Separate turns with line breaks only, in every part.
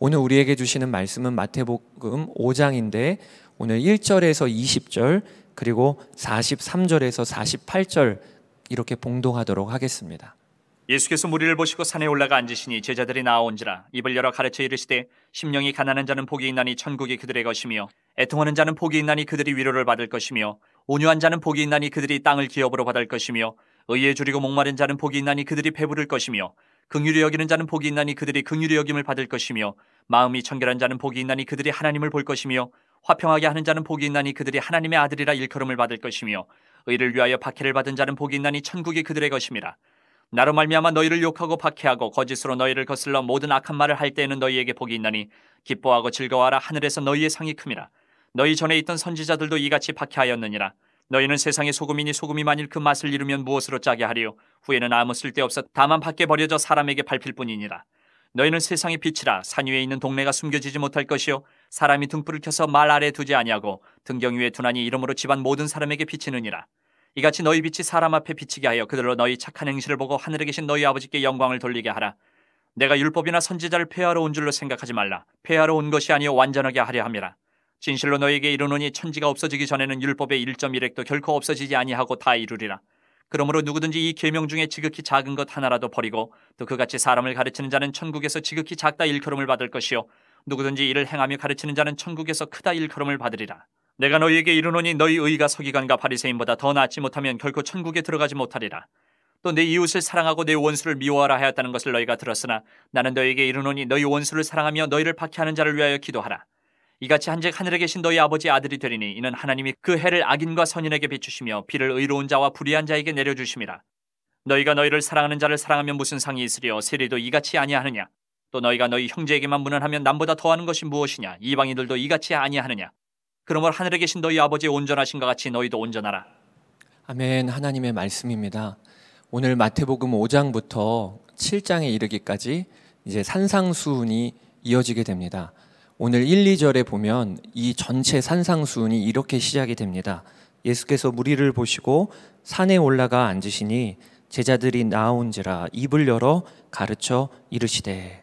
오늘 우리에게 주시는 말씀은 마태복음 5장인데 오늘 1절에서 20절 그리고 43절에서 48절 이렇게 봉독하도록 하겠습니다.
예수께서 무리를 보시고 산에 올라가 앉으시니 제자들이 나아온지라 입을 열어 가르쳐 이르시되 심령이 가난한 자는 복이 있나니 천국이 그들의 것이며 애통하는 자는 복이 있나니 그들이 위로를 받을 것이며 온유한 자는 복이 있나니 그들이 땅을 기업으로 받을 것이며 의에 줄이고 목마른 자는 복이 있나니 그들이 배부를 것이며 긍휼히 여기는 자는 복이 있나니 그들이 긍휼히 여김을 받을 것이며 마음이 청결한 자는 복이 있나니 그들이 하나님을 볼 것이며 화평하게 하는 자는 복이 있나니 그들이 하나님의 아들이라 일컬음을 받을 것이며 의를 위하여 박해를 받은 자는 복이 있나니 천국이 그들의 것임이라 나로 말미암아 너희를 욕하고 박해하고 거짓으로 너희를 거슬러 모든 악한 말을 할 때에는 너희에게 복이 있나니 기뻐하고 즐거워하라 하늘에서 너희의 상이 큼이라 너희 전에 있던 선지자들도 이같이 박해하였느니라 너희는 세상의 소금이니 소금이 만일 그 맛을 잃으면 무엇으로 짜게 하리요 후에는 아무 쓸데없어 다만 밖에 버려져 사람에게 밟힐 뿐이니라 너희는 세상의 빛이라 산 위에 있는 동네가 숨겨지지 못할 것이요 사람이 등불을 켜서 말 아래 두지 아니하고 등경 위에 두나니 이름으로 집안 모든 사람에게 비치느니라 이같이 너희 빛이 사람 앞에 비치게 하여 그들로 너희 착한 행실을 보고 하늘에 계신 너희 아버지께 영광을 돌리게 하라. 내가 율법이나 선지자를 폐하러 온 줄로 생각하지 말라. 폐하러 온 것이 아니요 완전하게 하려 함이라. 진실로 너에게 이르노니 천지가 없어지기 전에는 율법의 1.1획도 결코 없어지지 아니하고 다 이루리라. 그러므로 누구든지 이 계명 중에 지극히 작은 것 하나라도 버리고 또 그같이 사람을 가르치는 자는 천국에서 지극히 작다 일컬음을 받을 것이요 누구든지 이를 행하며 가르치는 자는 천국에서 크다 일컬음을 받으리라. 내가 너희에게 이르노니 너희 의가 서기관과 바리새인보다 더 낫지 못하면 결코 천국에 들어가지 못하리라. 또 내 이웃을 사랑하고 내 원수를 미워하라 하였다는 것을 너희가 들었으나 나는 너희에게 이르노니 너희 원수를 사랑하며 너희를 박해하는 자를 위하여 기도하라. 이같이 한즉 하늘에 계신 너희 아버지 아들이 되리니 이는 하나님이 그 해를 악인과 선인에게 비추시며 비를 의로운 자와 불의한 자에게 내려주심이라. 너희가 너희를 사랑하는 자를 사랑하면 무슨 상이 있으리요 세리도 이같이 아니하느냐. 또 너희가 너희 형제에게만 문안하면 남보다 더하는 것이 무엇이냐. 이방인들도 이같이 아니하느냐. 그러므로 하늘에 계신 너희 아버지 온전하신 것 같이 너희도 온전하라.
아멘. 하나님의 말씀입니다. 오늘 마태복음 5장부터 7장에 이르기까지 이제 산상수훈이 이어지게 됩니다. 오늘 1, 2절에 보면 이 전체 산상수훈이 이렇게 시작이 됩니다. 예수께서 무리를 보시고 산에 올라가 앉으시니 제자들이 나온지라 입을 열어 가르쳐 이르시되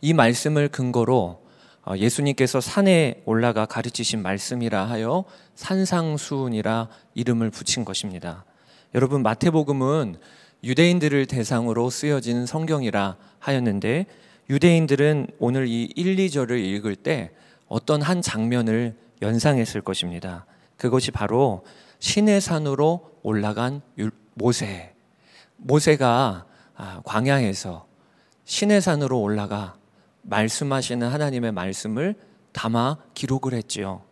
이 말씀을 근거로 어, 예수님께서 산에 올라가 가르치신 말씀이라 하여 산상수훈이라 이름을 붙인 것입니다. 여러분 마태복음은 유대인들을 대상으로 쓰여진 성경이라 하였는데 유대인들은 오늘 이 1, 2절을 읽을 때 어떤 한 장면을 연상했을 것입니다. 그것이 바로 신의 산으로 올라간 모세. 모세가 아, 광야에서 신의 산으로 올라가 말씀하시는 하나님의 말씀을 담아 기록을 했지요.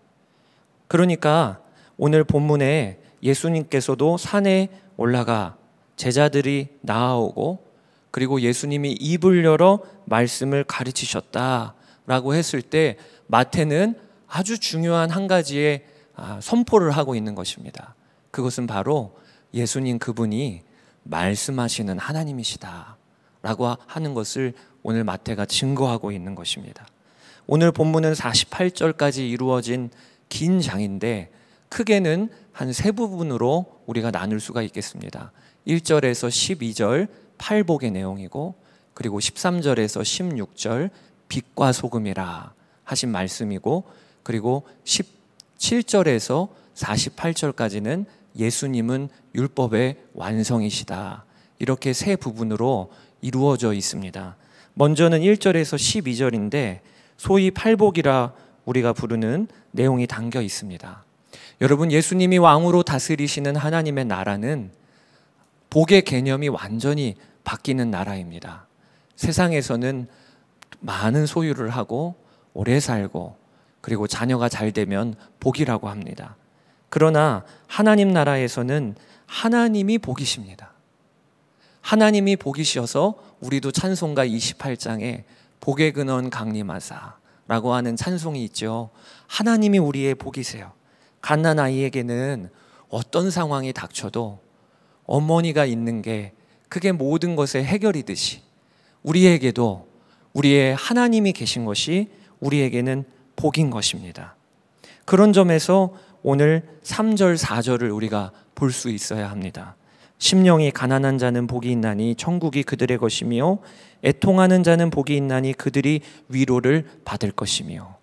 그러니까 오늘 본문에 예수님께서도 산에 올라가 제자들이 나아오고 그리고 예수님이 입을 열어 말씀을 가르치셨다라고 했을 때 마태는 아주 중요한 한 가지의 아, 선포를 하고 있는 것입니다. 그것은 바로 예수님 그분이 말씀하시는 하나님이시다라고 하는 것을 오늘 마태가 증거하고 있는 것입니다. 오늘 본문은 48절까지 이루어진 긴 장인데 크게는 한 세 부분으로 우리가 나눌 수가 있겠습니다. 1절에서 12절 팔복의 내용이고 그리고 13절에서 16절 빛과 소금이라 하신 말씀이고 그리고 17절에서 48절까지는 예수님은 율법의 완성이시다. 이렇게 세 부분으로 이루어져 있습니다. 먼저는 1절에서 12절인데 소위 팔복이라 우리가 부르는 내용이 담겨 있습니다. 여러분 예수님이 왕으로 다스리시는 하나님의 나라는 복의 개념이 완전히 바뀌는 나라입니다. 세상에서는 많은 소유를 하고 오래 살고 그리고 자녀가 잘 되면 복이라고 합니다. 그러나 하나님 나라에서는 하나님이 복이십니다. 하나님이 복이셔서 우리도 찬송가 28장에 복의 근원 강림하사라고 하는 찬송이 있죠. 하나님이 우리의 복이세요. 갓난 아이에게는 어떤 상황이 닥쳐도 어머니가 있는 게 그게 모든 것의 해결이듯이 우리에게도 우리의 하나님이 계신 것이 우리에게는 복인 것입니다. 그런 점에서 오늘 3절, 4절을 우리가 볼 수 있어야 합니다. 심령이 가난한 자는 복이 있나니 천국이 그들의 것이며 애통하는 자는 복이 있나니 그들이 위로를 받을 것이며.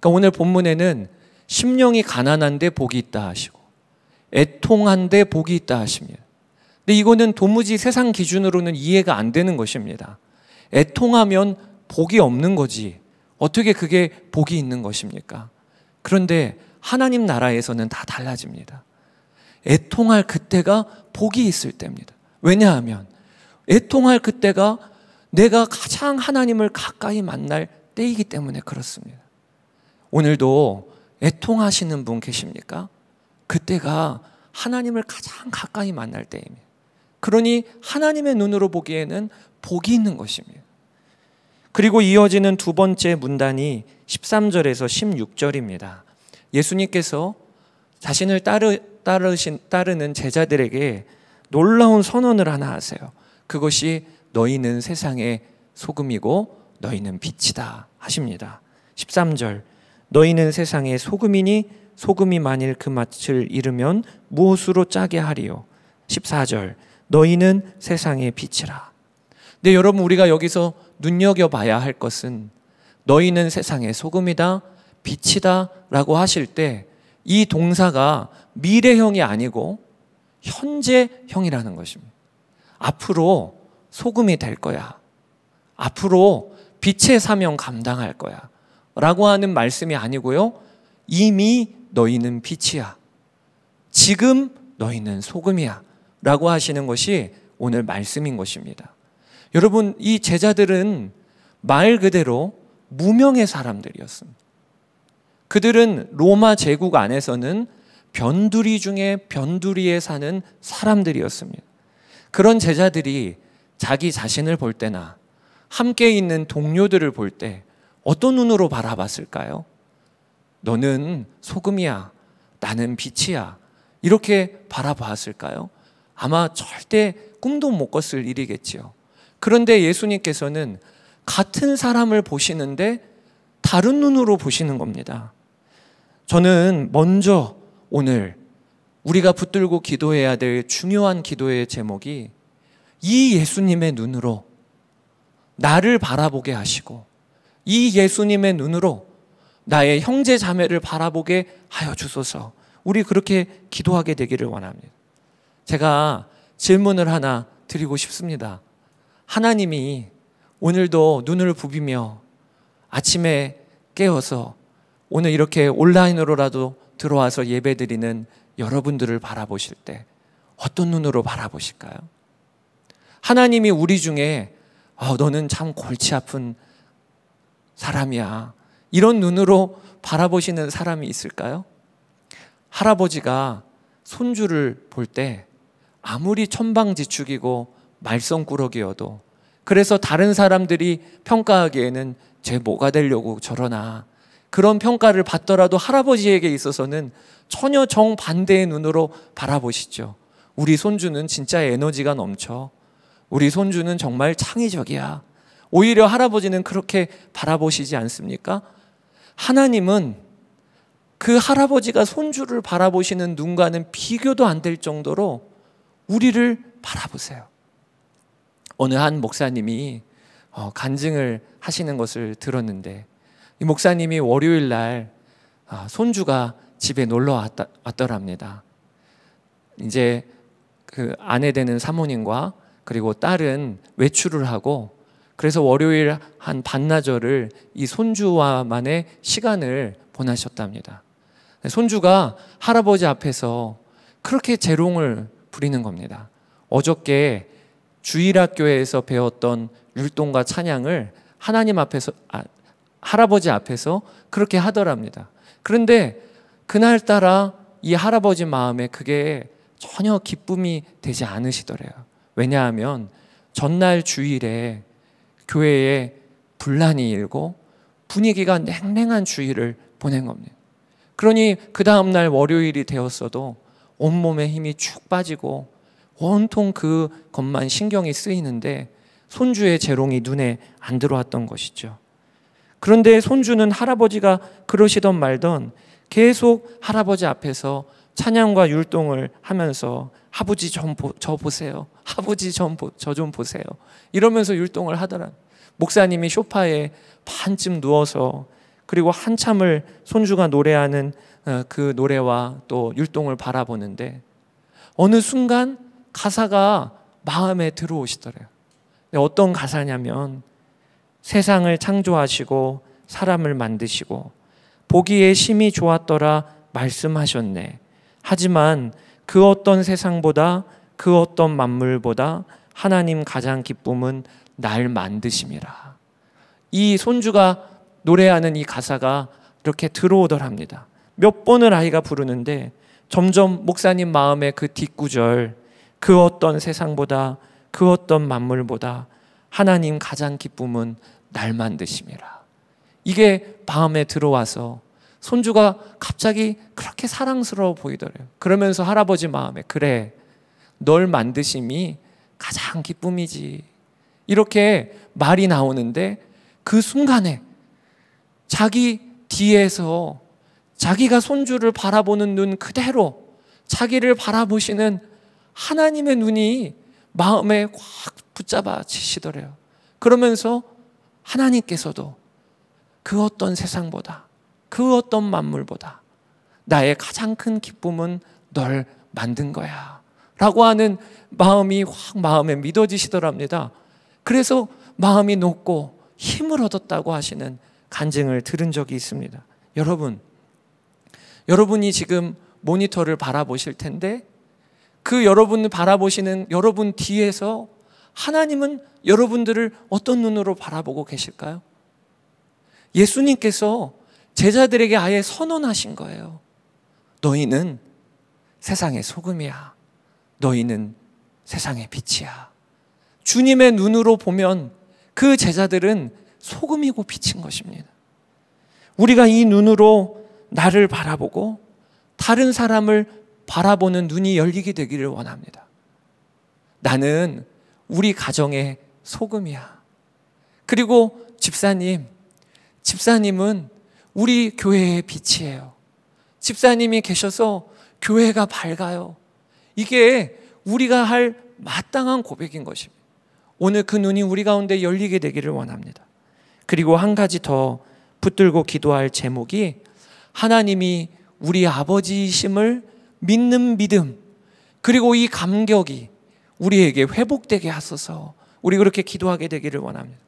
그러니까 오늘 본문에는 심령이 가난한데 복이 있다 하시고 애통한데 복이 있다 하십니다. 근데 이거는 도무지 세상 기준으로는 이해가 안 되는 것입니다. 애통하면 복이 없는 거지. 어떻게 그게 복이 있는 것입니까? 그런데 하나님 나라에서는 다 달라집니다. 애통할 그때가 복이 있을 때입니다. 왜냐하면 애통할 그때가 내가 가장 하나님을 가까이 만날 때이기 때문에 그렇습니다. 오늘도 애통하시는 분 계십니까? 그때가 하나님을 가장 가까이 만날 때입니다. 그러니 하나님의 눈으로 보기에는 복이 있는 것입니다. 그리고 이어지는 두 번째 문단이 13절에서 16절입니다. 예수님께서 자신을 따르, 따르신, 따르는 제자들에게 놀라운 선언을 하나 하세요. 그것이 너희는 세상의 소금이고 너희는 빛이다 하십니다. 13절 너희는 세상의 소금이니 소금이 만일 그 맛을 잃으면 무엇으로 짜게 하리요. 14절 너희는 세상의 빛이라. 네, 여러분 우리가 여기서 눈여겨 봐야 할 것은 너희는 세상의 소금이다, 빛이다라고 하실 때 이 동사가 미래형이 아니고 현재형이라는 것입니다. 앞으로 소금이 될 거야. 앞으로 빛의 사명 감당할 거야. 라고 하는 말씀이 아니고요. 이미 너희는 빛이야. 지금 너희는 소금이야. 라고 하시는 것이 오늘 말씀인 것입니다. 여러분, 이 제자들은 말 그대로 무명의 사람들이었습니다. 그들은 로마 제국 안에서는 변두리 중에 변두리에 사는 사람들이었습니다. 그런 제자들이 자기 자신을 볼 때나 함께 있는 동료들을 볼 때 어떤 눈으로 바라봤을까요? 너는 소금이야. 나는 빛이야. 이렇게 바라봤을까요? 아마 절대 꿈도 못 꿨을 일이겠지요. 그런데 예수님께서는 같은 사람을 보시는데 다른 눈으로 보시는 겁니다. 저는 먼저 오늘 우리가 붙들고 기도해야 될 중요한 기도의 제목이 이 예수님의 눈으로 나를 바라보게 하시고 이 예수님의 눈으로 나의 형제 자매를 바라보게 하여 주소서. 우리 그렇게 기도하게 되기를 원합니다. 제가 질문을 하나 드리고 싶습니다. 하나님이 오늘도 눈을 부비며 아침에 깨어서 오늘 이렇게 온라인으로라도 들어와서 예배 드리는 여러분들을 바라보실 때 어떤 눈으로 바라보실까요? 하나님이 우리 중에 어, 너는 참 골치 아픈 사람이야. 이런 눈으로 바라보시는 사람이 있을까요? 할아버지가 손주를 볼 때 아무리 천방지축이고 말썽꾸러기여도 그래서 다른 사람들이 평가하기에는 쟤 뭐가 되려고 저러나 그런 평가를 받더라도 할아버지에게 있어서는 전혀 정반대의 눈으로 바라보시죠. 우리 손주는 진짜 에너지가 넘쳐. 우리 손주는 정말 창의적이야. 오히려 할아버지는 그렇게 바라보시지 않습니까? 하나님은 그 할아버지가 손주를 바라보시는 눈과는 비교도 안 될 정도로 우리를 바라보세요. 어느 한 목사님이 어, 간증을 하시는 것을 들었는데 이 목사님이 월요일 날 아, 손주가 집에 놀러 왔다, 왔더랍니다. 이제 그 아내 되는 사모님과 그리고 딸은 외출을 하고 그래서 월요일 한 반나절을 이 손주와만의 시간을 보내셨답니다. 손주가 할아버지 앞에서 그렇게 재롱을 부리는 겁니다. 어저께 주일학교에서 배웠던 율동과 찬양을 하나님 앞에서 아, 할아버지 앞에서 그렇게 하더랍니다. 그런데 그날 따라 이 할아버지 마음에 그게 전혀 기쁨이 되지 않으시더래요. 왜냐하면 전날 주일에 교회에 분란이 일고 분위기가 냉랭한 주일을 보낸 겁니다. 그러니 그 다음날 월요일이 되었어도 온몸에 힘이 축 빠지고 온통 그 것만 신경이 쓰이는데 손주의 재롱이 눈에 안 들어왔던 것이죠. 그런데 손주는 할아버지가 그러시던 말던 계속 할아버지 앞에서 찬양과 율동을 하면서 아버지 좀저 보세요. 아버지 저좀 보세요. 이러면서 율동을 하더라. 목사님이 쇼파에 반쯤 누워서 그리고 한참을 손주가 노래하는 어, 그 노래와 또 율동을 바라보는데 어느 순간 가사가 마음에 들어오시더래요. 어떤 가사냐면 세상을 창조하시고 사람을 만드시고 보기에 심히 좋았더라 말씀하셨네. 하지만 그 어떤 세상보다 그 어떤 만물보다 하나님 가장 기쁨은 날 만드심이라. 이 손주가 노래하는 이 가사가 이렇게 들어오더랍니다. 몇 번을 아이가 부르는데 점점 목사님 마음의 그 뒷구절, 그 어떤 세상보다 그 어떤 만물보다 하나님 가장 기쁨은 날 만드심이라. 이게 마음에 들어와서 손주가 갑자기 그렇게 사랑스러워 보이더래요. 그러면서 할아버지 마음에 그래 널 만드심이 가장 기쁨이지. 이렇게 말이 나오는데 그 순간에 자기 뒤에서 자기가 손주를 바라보는 눈 그대로 자기를 바라보시는 하나님의 눈이 마음에 확 붙잡아 치시더래요. 그러면서 하나님께서도 그 어떤 세상보다 그 어떤 만물보다 나의 가장 큰 기쁨은 널 만든 거야. 라고 하는 마음이 확 마음에 믿어지시더랍니다. 그래서 마음이 높고 힘을 얻었다고 하시는 간증을 들은 적이 있습니다. 여러분, 여러분이 지금 모니터를 바라보실 텐데 그 여러분 바라보시는 여러분 뒤에서 하나님은 여러분들을 어떤 눈으로 바라보고 계실까요? 예수님께서 제자들에게 아예 선언하신 거예요. 너희는 세상의 소금이야. 너희는 세상의 빛이야. 주님의 눈으로 보면 그 제자들은 소금이고 빛인 것입니다. 우리가 이 눈으로 나를 바라보고 다른 사람을 바라보는 눈이 열리게 되기를 원합니다. 나는 우리 가정의 소금이야. 그리고 집사님, 집사님은 우리 교회의 빛이에요. 집사님이 계셔서 교회가 밝아요. 이게 우리가 할 마땅한 고백인 것입니다. 오늘 그 눈이 우리 가운데 열리게 되기를 원합니다. 그리고 한 가지 더 붙들고 기도할 제목이 하나님이 우리 아버지이심을 믿는 믿음, 그리고 이 감격이 우리에게 회복되게 하소서 우리 그렇게 기도하게 되기를 원합니다.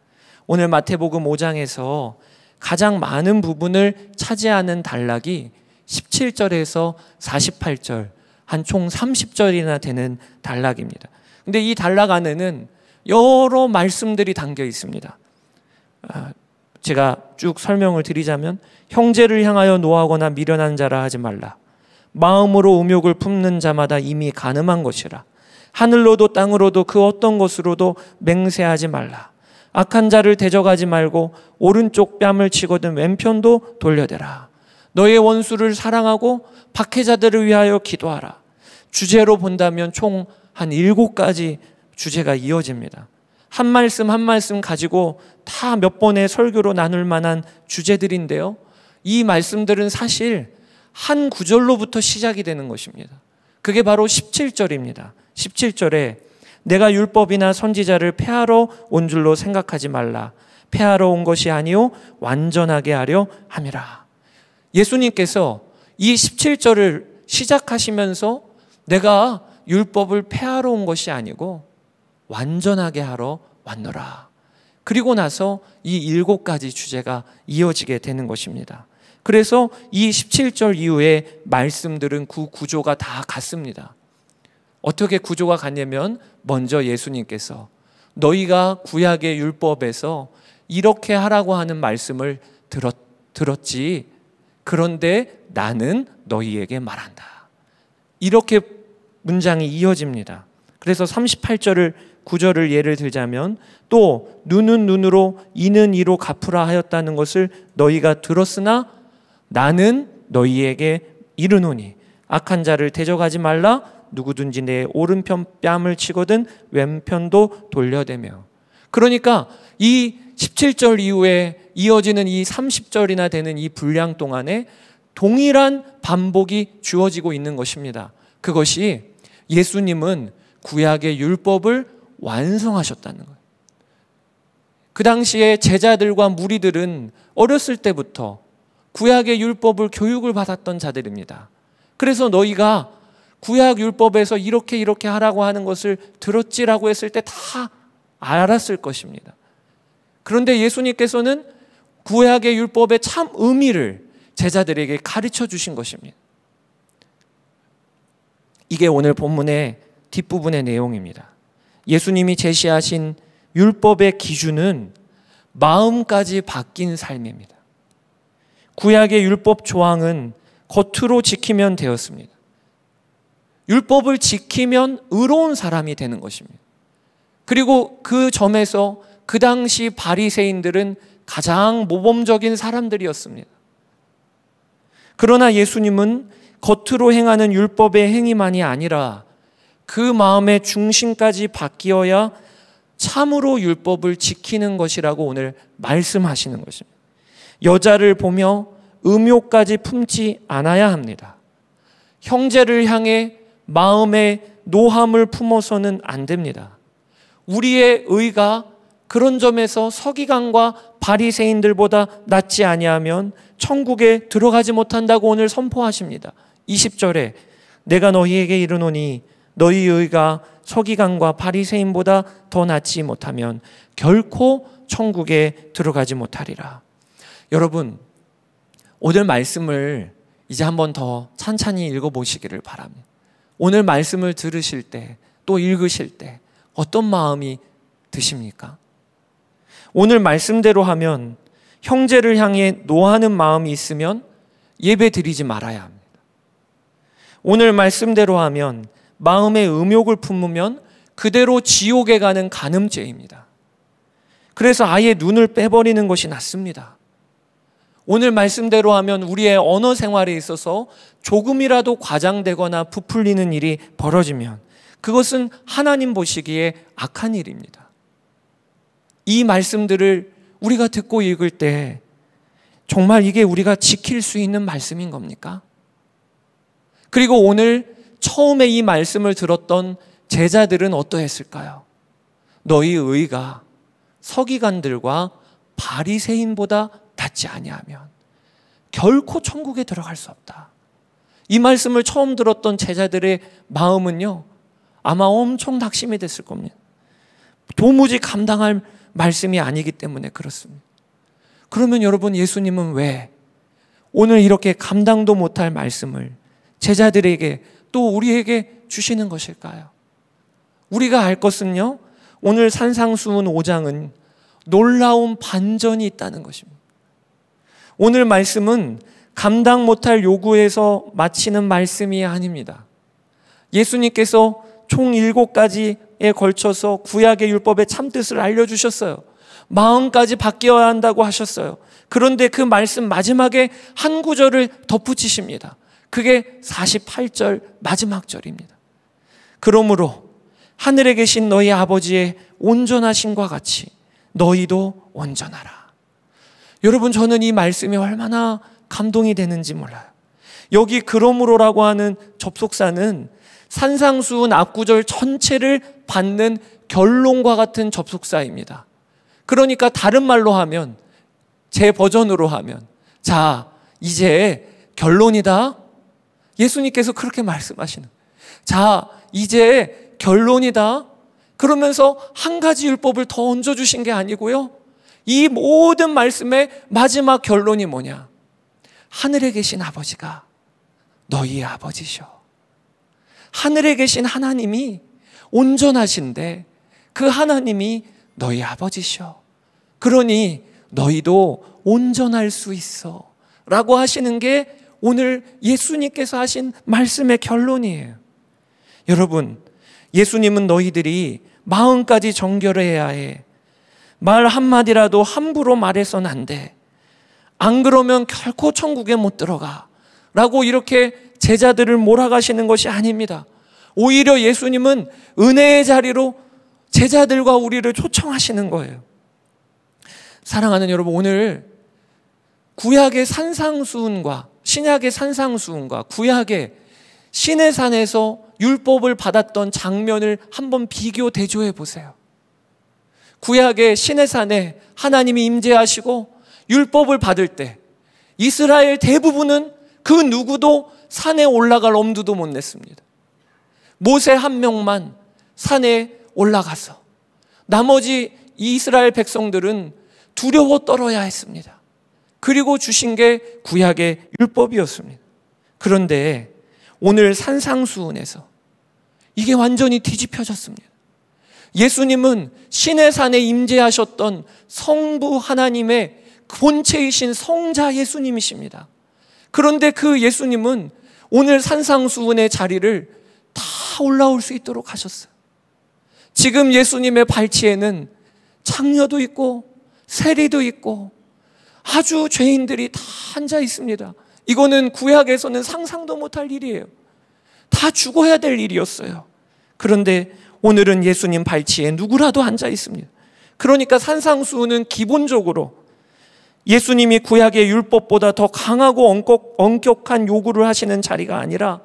오늘 마태복음 5장에서 가장 많은 부분을 차지하는 단락이 17절에서 48절, 한 총 30절이나 되는 단락입니다. 근데 이 단락 안에는 여러 말씀들이 담겨 있습니다. 아, 제가 쭉 설명을 드리자면 형제를 향하여 노하거나 미련한 자라 하지 말라. 마음으로 음욕을 품는 자마다 이미 가늠한 것이라. 하늘로도 땅으로도 그 어떤 것으로도 맹세하지 말라. 악한 자를 대적하지 말고 오른쪽 뺨을 치거든 왼편도 돌려대라. 너의 원수를 사랑하고 박해자들을 위하여 기도하라. 주제로 본다면 총 한 일곱 가지 주제가 이어집니다. 한 말씀 한 말씀 가지고 다 몇 번의 설교로 나눌 만한 주제들인데요. 이 말씀들은 사실 한 구절로부터 시작이 되는 것입니다. 그게 바로 17절입니다. 17절에 내가 율법이나 선지자를 폐하러 온 줄로 생각하지 말라. 폐하러 온 것이 아니요 완전하게 하려 함이라. 예수님께서 이 17절을 시작하시면서 내가 율법을 폐하러 온 것이 아니고 완전하게 하러 왔노라. 그리고 나서 이 일곱 가지 주제가 이어지게 되는 것입니다. 그래서 이 17절 이후에 말씀들은 그 구조가 다 같습니다. 어떻게 구조가 같냐면 먼저 예수님께서 너희가 구약의 율법에서 이렇게 하라고 하는 말씀을 들었, 들었지. 그런데 나는 너희에게 말한다. 이렇게 문장이 이어집니다. 그래서 38절을 구절을 예를 들자면 또 눈은 눈으로 이는 이로 갚으라 하였다는 것을 너희가 들었으나 나는 너희에게 이르노니 악한 자를 대적하지 말라 누구든지 내 오른편 뺨을 치거든 왼편도 돌려대며 그러니까 이 17절 이후에 이어지는 이 30절이나 되는 이 분량 동안에 동일한 반복이 주어지고 있는 것입니다. 그것이 예수님은 구약의 율법을 완성하셨다는 거예요. 그 당시에 제자들과 무리들은 어렸을 때부터 구약의 율법을 교육을 받았던 자들입니다. 그래서 너희가 구약 율법에서 이렇게 이렇게 하라고 하는 것을 들었지라고 했을 때 다 알았을 것입니다. 그런데 예수님께서는 구약의 율법의 참 의미를 제자들에게 가르쳐 주신 것입니다. 이게 오늘 본문의 뒷부분의 내용입니다. 예수님이 제시하신 율법의 기준은 마음까지 바뀐 삶입니다. 구약의 율법 조항은 겉으로 지키면 되었습니다. 율법을 지키면 의로운 사람이 되는 것입니다. 그리고 그 점에서 그 당시 바리새인들은 가장 모범적인 사람들이었습니다. 그러나 예수님은 겉으로 행하는 율법의 행위만이 아니라 그 마음의 중심까지 바뀌어야 참으로 율법을 지키는 것이라고 오늘 말씀하시는 것입니다. 여자를 보며 음욕까지 품지 않아야 합니다. 형제를 향해 마음의 노함을 품어서는 안 됩니다. 우리의 의가 그런 점에서 서기관과 바리새인들보다 낫지 아니하면 천국에 들어가지 못한다고 오늘 선포하십니다. 20절에 내가 너희에게 이르노니 너희 의가 서기관과 바리새인보다 더 낫지 못하면 결코 천국에 들어가지 못하리라. 여러분 오늘 말씀을 이제 한 번 더 찬찬히 읽어 보시기를 바랍니다. 오늘 말씀을 들으실 때 또 읽으실 때 어떤 마음이 드십니까? 오늘 말씀대로 하면 형제를 향해 노하는 마음이 있으면 예배 드리지 말아야 합니다. 오늘 말씀대로 하면 마음의 음욕을 품으면 그대로 지옥에 가는 간음죄입니다. 그래서 아예 눈을 빼버리는 것이 낫습니다. 오늘 말씀대로 하면 우리의 언어 생활에 있어서 조금이라도 과장되거나 부풀리는 일이 벌어지면 그것은 하나님 보시기에 악한 일입니다. 이 말씀들을 우리가 듣고 읽을 때 정말 이게 우리가 지킬 수 있는 말씀인 겁니까? 그리고 오늘 처음에 이 말씀을 들었던 제자들은 어떠했을까요? 너희 의가 서기관들과 바리새인보다 낫지 아니하면 결코 천국에 들어갈 수 없다. 이 말씀을 처음 들었던 제자들의 마음은요, 아마 엄청 낙심이 됐을 겁니다. 도무지 감당할 말씀이 아니기 때문에 그렇습니다. 그러면 여러분, 예수님은 왜 오늘 이렇게 감당도 못할 말씀을 제자들에게 또 우리에게 주시는 것일까요? 우리가 알 것은요, 오늘 산상수훈 5장은 놀라운 반전이 있다는 것입니다. 오늘 말씀은 감당 못할 요구에서 마치는 말씀이 아닙니다. 예수님께서 총 일곱 가지에 걸쳐서 구약의 율법의 참뜻을 알려주셨어요. 마음까지 바뀌어야 한다고 하셨어요. 그런데 그 말씀 마지막에 한 구절을 덧붙이십니다. 그게 48절 마지막 절입니다. 그러므로 하늘에 계신 너희 아버지의 온전하신과 같이 너희도 온전하라. 여러분, 저는 이 말씀이 얼마나 감동이 되는지 몰라요. 여기 그러므로라고 하는 접속사는 산상수훈 앞구절 전체를 받는 결론과 같은 접속사입니다. 그러니까 다른 말로 하면, 제 버전으로 하면, 자, 이제 결론이다. 예수님께서 그렇게 말씀하시는. 자, 이제 결론이다. 그러면서 한 가지 율법을 더 얹어주신 게 아니고요. 이 모든 말씀의 마지막 결론이 뭐냐? 하늘에 계신 아버지가 너희 아버지셔. 하늘에 계신 하나님이 온전하신데 그 하나님이 너희 아버지셔. 그러니 너희도 온전할 수 있어. 라고 하시는 게 오늘 예수님께서 하신 말씀의 결론이에요. 여러분, 예수님은 너희들이 마음까지 정결해야 해. 말 한마디라도 함부로 말해서는 안 돼. 안 그러면 결코 천국에 못 들어가. 라고 이렇게 제자들을 몰아가시는 것이 아닙니다. 오히려 예수님은 은혜의 자리로 제자들과 우리를 초청하시는 거예요. 사랑하는 여러분, 오늘 구약의 산상수훈과 신약의 산상수훈과 구약의 신의 산에서 율법을 받았던 장면을 한번 비교 대조해 보세요. 구약의 신의 산에 하나님이 임재하시고 율법을 받을 때 이스라엘 대부분은 그 누구도 산에 올라갈 엄두도 못 냈습니다. 모세 한 명만 산에 올라가서 나머지 이스라엘 백성들은 두려워 떨어야 했습니다. 그리고 주신 게 구약의 율법이었습니다. 그런데 오늘 산상수훈에서 이게 완전히 뒤집혀졌습니다. 예수님은 신의 산에 임재하셨던 성부 하나님의 본체이신 성자 예수님이십니다. 그런데 그 예수님은 오늘 산상수훈의 자리를 다 올라올 수 있도록 하셨어요. 지금 예수님의 발치에는 창녀도 있고 세리도 있고 아주 죄인들이 다 앉아 있습니다. 이거는 구약에서는 상상도 못할 일이에요. 다 죽어야 될 일이었어요. 그런데 오늘은 예수님 발치에 누구라도 앉아 있습니다. 그러니까 산상수훈은 기본적으로 예수님이 구약의 율법보다 더 강하고 엄격, 엄격한 요구를 하시는 자리가 아니라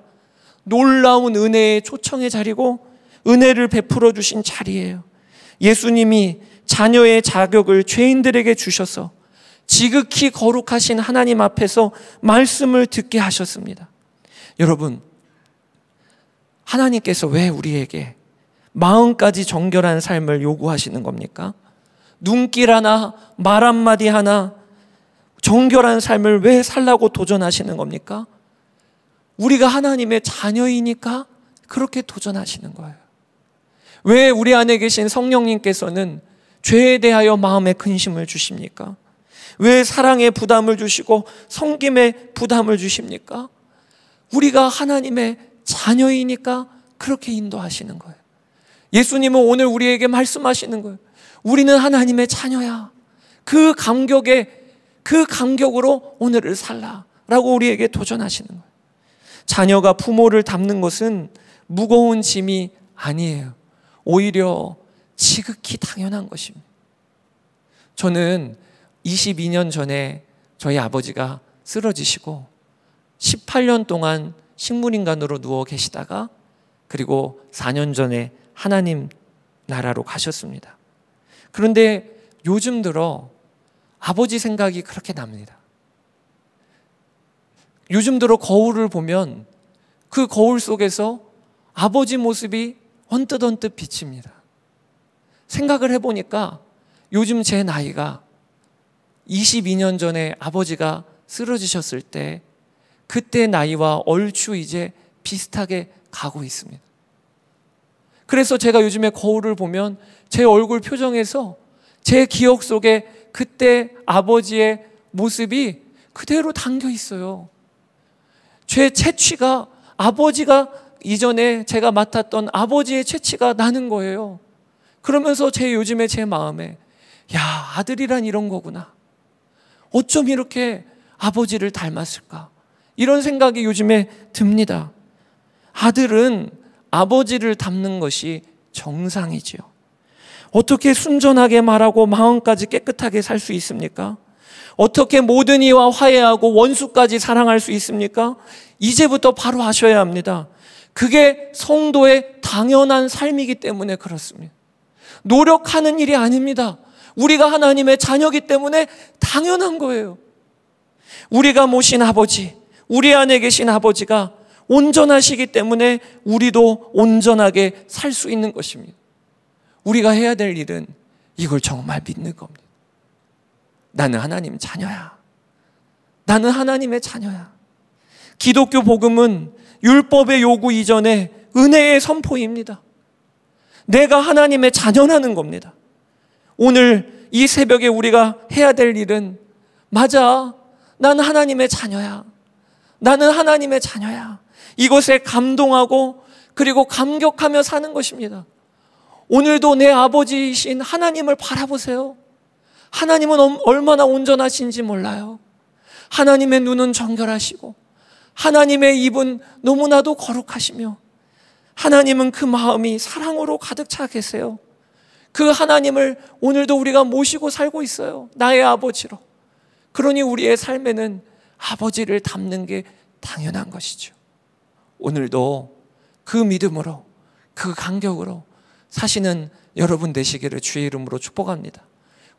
놀라운 은혜의 초청의 자리고 은혜를 베풀어 주신 자리예요. 예수님이 자녀의 자격을 죄인들에게 주셔서 지극히 거룩하신 하나님 앞에서 말씀을 듣게 하셨습니다. 여러분, 하나님께서 왜 우리에게 마음까지 정결한 삶을 요구하시는 겁니까? 눈길 하나, 말 한마디 하나, 정결한 삶을 왜 살라고 도전하시는 겁니까? 우리가 하나님의 자녀이니까 그렇게 도전하시는 거예요. 왜 우리 안에 계신 성령님께서는 죄에 대하여 마음에 근심을 주십니까? 왜 사랑의 부담을 주시고 성김의 부담을 주십니까? 우리가 하나님의 자녀이니까 그렇게 인도하시는 거예요. 예수님은 오늘 우리에게 말씀하시는 거예요. 우리는 하나님의 자녀야. 그 감격에, 그 감격으로 오늘을 살라. 라고 우리에게 도전하시는 거예요. 자녀가 부모를 닮는 것은 무거운 짐이 아니에요. 오히려 지극히 당연한 것입니다. 저는 22년 전에 저희 아버지가 쓰러지시고 18년 동안 식물인간으로 누워 계시다가 그리고 4년 전에 하나님 나라로 가셨습니다. 그런데 요즘 들어 아버지 생각이 그렇게 납니다. 요즘 들어 거울을 보면 그 거울 속에서 아버지 모습이 언뜻 언뜻 비칩니다. 생각을 해보니까 요즘 제 나이가 22년 전에 아버지가 쓰러지셨을 때 그때 나이와 얼추 이제 비슷하게 가고 있습니다. 그래서 제가 요즘에 거울을 보면 제 얼굴 표정에서 제 기억 속에 그때 아버지의 모습이 그대로 담겨 있어요. 제 채취가 아버지가 이전에 제가 맡았던 아버지의 채취가 나는 거예요. 그러면서 제 요즘에 제 마음에 야, 아들이란 이런 거구나. 어쩜 이렇게 아버지를 닮았을까? 이런 생각이 요즘에 듭니다. 아들은 아버지를 닮는 것이 정상이지요. 어떻게 순전하게 말하고 마음까지 깨끗하게 살 수 있습니까? 어떻게 모든 이와 화해하고 원수까지 사랑할 수 있습니까? 이제부터 바로 하셔야 합니다. 그게 성도의 당연한 삶이기 때문에 그렇습니다. 노력하는 일이 아닙니다. 우리가 하나님의 자녀기 때문에 당연한 거예요. 우리가 모신 아버지, 우리 안에 계신 아버지가 온전하시기 때문에 우리도 온전하게 살 수 있는 것입니다. 우리가 해야 될 일은 이걸 정말 믿는 겁니다. 나는 하나님 자녀야. 나는 하나님의 자녀야. 기독교 복음은 율법의 요구 이전에 은혜의 선포입니다. 내가 하나님의 자녀라는 겁니다. 오늘 이 새벽에 우리가 해야 될 일은 맞아. 난 하나님의 자녀야. 나는 하나님의 자녀야. 이것에 감동하고 그리고 감격하며 사는 것입니다. 오늘도 내 아버지이신 하나님을 바라보세요. 하나님은 얼마나 온전하신지 몰라요. 하나님의 눈은 정결하시고 하나님의 입은 너무나도 거룩하시며 하나님은 그 마음이 사랑으로 가득 차 계세요. 그 하나님을 오늘도 우리가 모시고 살고 있어요. 나의 아버지로. 그러니 우리의 삶에는 아버지를 닮는 게 당연한 것이죠. 오늘도 그 믿음으로 그 간격으로 사시는 여러분 되시기를 주의 이름으로 축복합니다.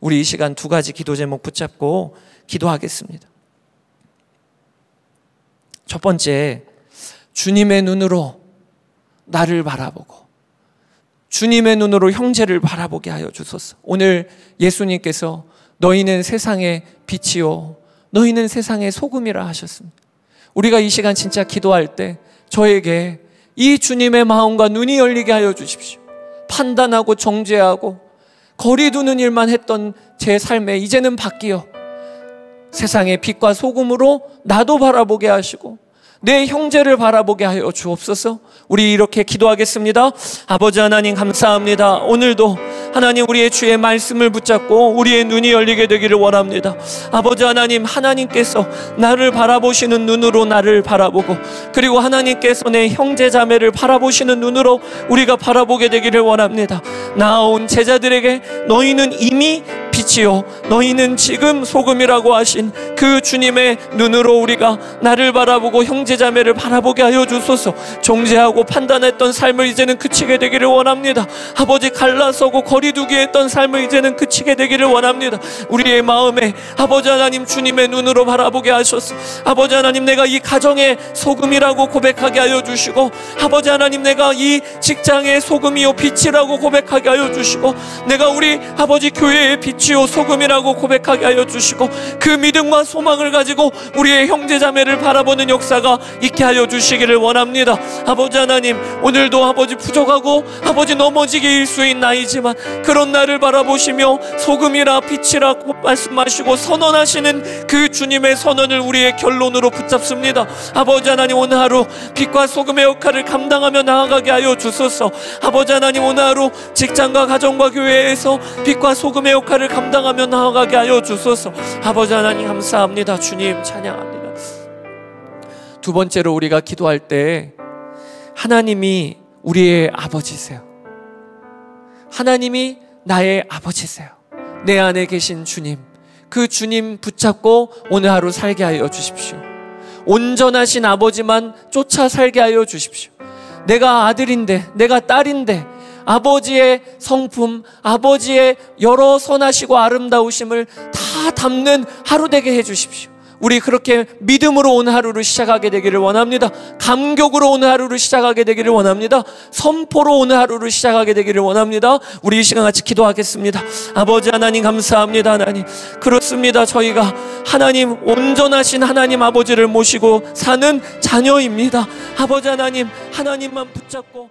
우리 이 시간 두 가지 기도 제목 붙잡고 기도하겠습니다. 첫 번째, 주님의 눈으로 나를 바라보고 주님의 눈으로 형제를 바라보게 하여 주소서. 오늘 예수님께서 너희는 세상의 빛이요. 너희는 세상의 소금이라 하셨습니다. 우리가 이 시간 진짜 기도할 때 저에게 이 주님의 마음과 눈이 열리게 하여 주십시오. 판단하고 정죄하고 거리 두는 일만 했던 제 삶에 이제는 바뀌어 세상의 빛과 소금으로 나도 바라보게 하시고 내 형제를 바라보게 하여 주옵소서. 우리 이렇게 기도하겠습니다. 아버지 하나님 감사합니다. 오늘도 하나님 우리의 주의 말씀을 붙잡고 우리의 눈이 열리게 되기를 원합니다. 아버지 하나님 하나님께서 나를 바라보시는 눈으로 나를 바라보고 그리고 하나님께서 내 형제 자매를 바라보시는 눈으로 우리가 바라보게 되기를 원합니다. 나온 제자들에게 너희는 이미 빛이요. 너희는 지금 소금이라고 하신 그 주님의 눈으로 우리가 나를 바라보고 형제자매를 바라보게 하여 주소서. 정죄하고 판단했던 삶을 이제는 그치게 되기를 원합니다. 아버지 갈라서고 거리두기 했던 삶을 이제는 그치게 되기를 원합니다. 우리의 마음에 아버지 하나님 주님의 눈으로 바라보게 하셔서. 아버지 하나님 내가 이 가정의 소금이라고 고백하게 하여 주시고 아버지 하나님 내가 이 직장의 소금이요 빛이라고 고백하게 하여 주시고 내가 우리 아버지 교회의 빛이요 소금이라고 고백하게 하여 주시고 그 믿음과 소망을 가지고 우리의 형제자매를 바라보는 역사가 있게 하여 주시기를 원합니다. 아버지 하나님 오늘도 아버지 부족하고 아버지 넘어지게 일수인 나이지만 그런 나를 바라보시며 소금이라 빛이라고 말씀하시고 선언하시는 그 주님의 선언을 우리의 결론으로 붙잡습니다. 아버지 하나님 오늘 하루 빛과 소금의 역할을 감당하며 나아가게 하여 주소서. 아버지 하나님 오늘 하루 직장과 가정과 교회에서 빛과 소금의 역할을 감당하며 나아가게 하여 주소서. 아버지 하나님 감사합니다. 주님 찬양합니다. 두 번째로 우리가 기도할 때 하나님이 우리의 아버지세요. 하나님이 나의 아버지세요. 내 안에 계신 주님, 그 주님 붙잡고 오늘 하루 살게 하여 주십시오. 온전하신 아버지만 쫓아 살게 하여 주십시오. 내가 아들인데, 내가 딸인데, 아버지의 성품, 아버지의 여러 선하시고 아름다우심을 다 담는 하루 되게 해 주십시오. 우리 그렇게 믿음으로 오늘 하루를 시작하게 되기를 원합니다. 감격으로 오늘 하루를 시작하게 되기를 원합니다. 선포로 오늘 하루를 시작하게 되기를 원합니다. 우리 이 시간 같이 기도하겠습니다. 아버지 하나님 감사합니다. 하나님. 그렇습니다. 저희가 하나님 온전하신 하나님 아버지를 모시고 사는 자녀입니다. 아버지 하나님 하나님만 붙잡고